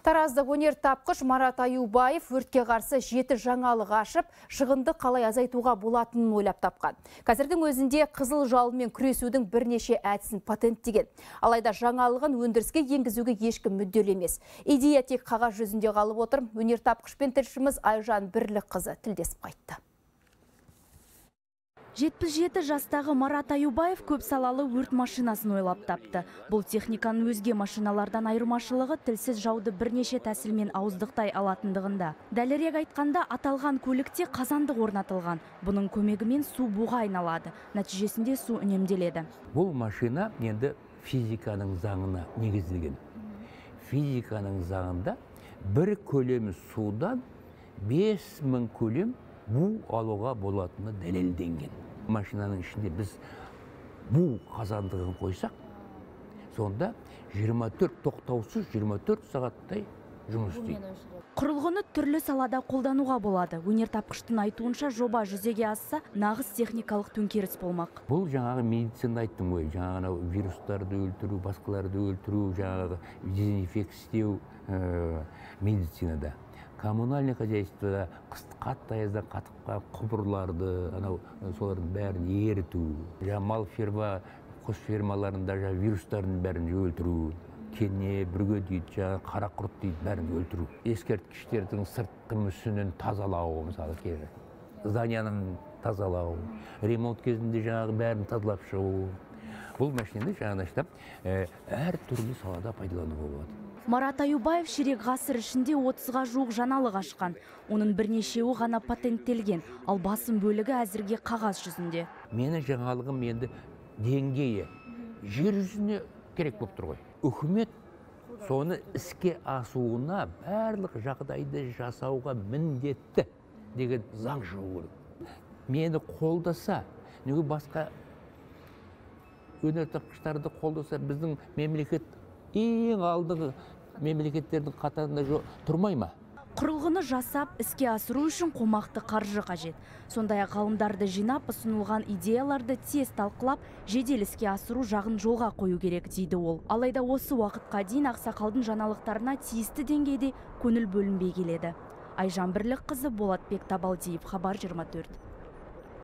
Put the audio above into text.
Тараздық өнер тапқыш Марат Аюбаев өртке қарсы жеті жаңалық ашып, шығынды қалай азайтуға болатынын ойлап тапқан. Қазірдің өзінде қызыл жалмен күресудің бірнеше әдісін патенттеген. Алайда жаңалығын өндіріске енгізуге ешкім мүдделі емес. Идея тек қағаз жүзінде қалып отыр. Өнер тапқышпен тілшіміз Айжан Бірлік қызы тілдесіп қайтты. 77 жастағы Марат Аюбаев көп салалы өрт машинасын ойлап тапты. Бұл техниканың өзге машиналардан айырмашылығы тілсіз жауды бірнеше тәсілмен ауыздықтай алатындығында. Дәлірек айтқанда аталған көлікте қазандық орнатылған. Бұның көмегімен су буға айналады. Нәтижесінде су үнемделеді. Бұл машина енді физиканың заңына негізделген. Физиканың заңында бір көлем судан 5000 көлем бу алуға болатыны дәлелденген машинаның ішінде біз бу қазандығын қойсақ сонда 24 тоқтаусыз 24 сағаттай жұмыс істейді. Құрылғыны түрлі салада қолдануға болады. Өнер тапқыштың айтуынша жоба жүзеге асса нағыз техникалық төңкеріс болмақ. Бұл жаңағы медицина айттым ғой. Жаңағы вирустарды өлтіру басқаларды өлтіру жаңағы дезинфекция ә, медицинада. Коммунальный хозяйствода қатты аязда қатып қалған құбырларды анау солардың бәрін еріту. Жаңағы мал ферма құс фермаларында жаңағы вирустардың бәрін өлтіру. Кене бүрге дейді жаңағы қара құрт дейді бәрін өлтіру ескерткіштердің сыртқы мүсінін тазалау мысалы зданияның тазалау ремонт кезінде жаңағы бәрін тазалап шығу бұл машинаны жаңағы әр түрлі салада пайдалануға болады Марат Аюбаев ширек ғасыр ішінде 30-ға жуық жаңалық ашқан. Оның бірнешеуі ғана патенттелген, ал басым бөлігі әзірге қағаз жүзінде. Мені жаңалығым енді деңгейі жер жүзіне керек болып тұр ғой. Үкімет соны іске асуына барлық жағдайды жасауға міндетті деген заң шығу керек. Мені қолдаса, неге басқа өнертапқыштарды қолдаса біздің мемлекет ең алдыңғы мемлекеттердің қатарында тұрмай ма құрылғыны жасап іске асыру үшін қомақты қаржы қажет. Сондай ақ ғалымдарды жинап ұсынылған идеяларды тез талқылап жедел іске асыру жағын жолға қою керек дейді ол. Алайда осы уақытқа дейін ақсақалдың жаңалықтарына тиісті деңгейде көңіл бөлінбей келеді. Айжан бірлік қызы болатбек табалдиев хабар 24